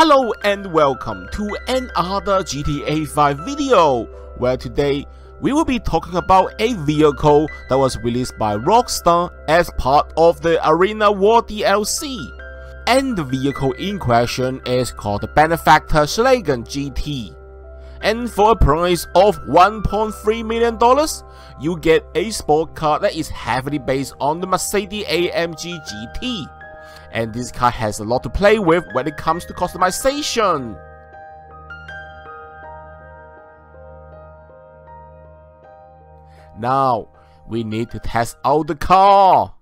Hello and welcome to another GTA 5 video, where today we will be talking about a vehicle that was released by Rockstar as part of the Arena War DLC. And the vehicle in question is called the Benefactor Schlagen GT. And for a price of $1.3 million, you get a sport car that is heavily based on the Mercedes AMG GT. And this car has a lot to play with when it comes to customization. Now, we need to test out the car.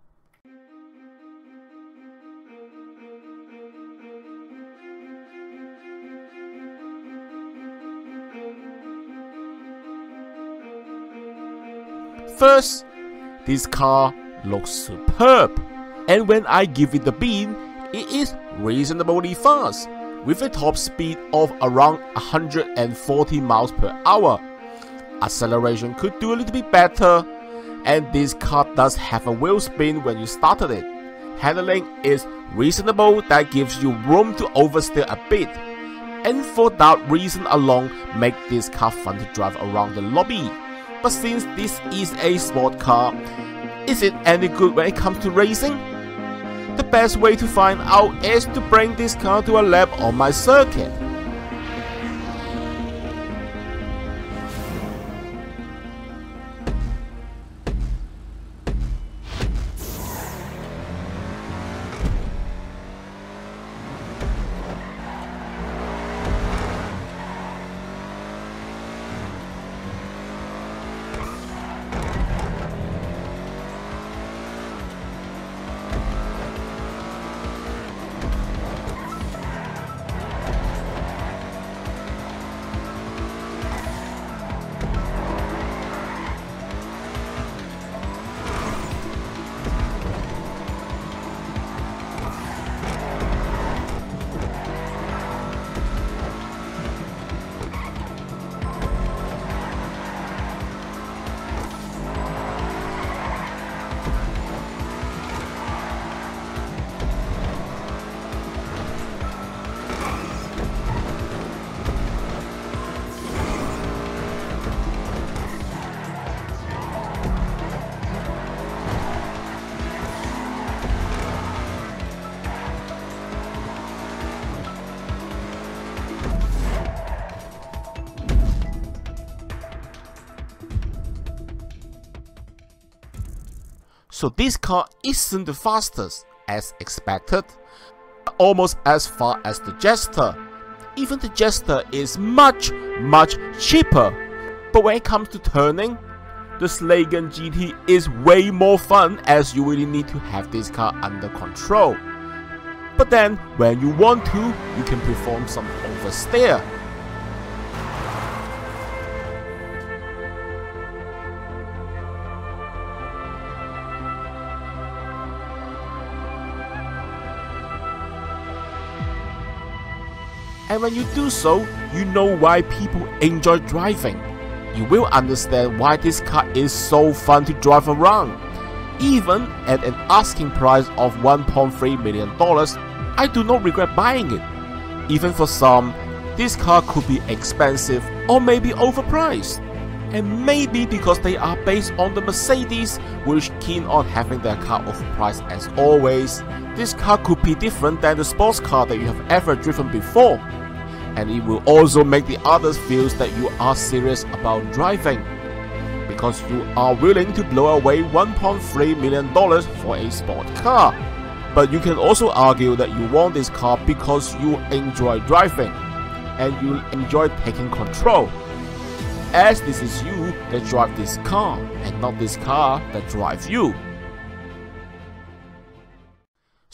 First, this car looks superb, and when I give it the beam, it is reasonably fast, with a top speed of around 140 miles per hour. Acceleration could do a little bit better, and this car does have a wheel spin when you started it. Handling is reasonable that gives you room to oversteer a bit, and for that reason alone make this car fun to drive around the lobby. But since this is a sport car, is it any good when it comes to racing? The best way to find out is to bring this car to a lap on my circuit. So this car isn't the fastest, as expected, almost as far as the Jester. Even the Jester is much, much cheaper. But when it comes to turning, the Schlagen GT is way more fun as you really need to have this car under control. But then, when you want to, you can perform some oversteer. And when you do so, you know why people enjoy driving. You will understand why this car is so fun to drive around. Even at an asking price of $1.3 million, I do not regret buying it. Even for some, this car could be expensive or maybe overpriced. And maybe because they are based on the Mercedes, which keen on having their car overpriced as always, this car could be different than the sports car that you have ever driven before. And it will also make the others feel that you are serious about driving. Because you are willing to blow away $1.3 million for a sport car. But you can also argue that you want this car because you enjoy driving. And you enjoy taking control. As this is you that drive this car, and not this car that drives you.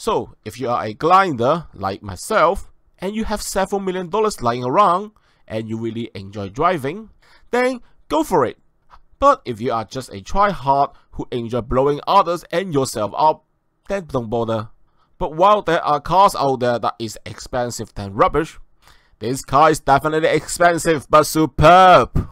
So, if you are a grinder like myself, and you have several million dollars lying around, and you really enjoy driving, then go for it. But if you are just a try-hard who enjoy blowing others and yourself up, then don't bother. But while there are cars out there that is expensive than rubbish, this car is definitely expensive but superb.